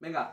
Venga.